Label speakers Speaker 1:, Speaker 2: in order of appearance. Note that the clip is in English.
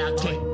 Speaker 1: anarchy.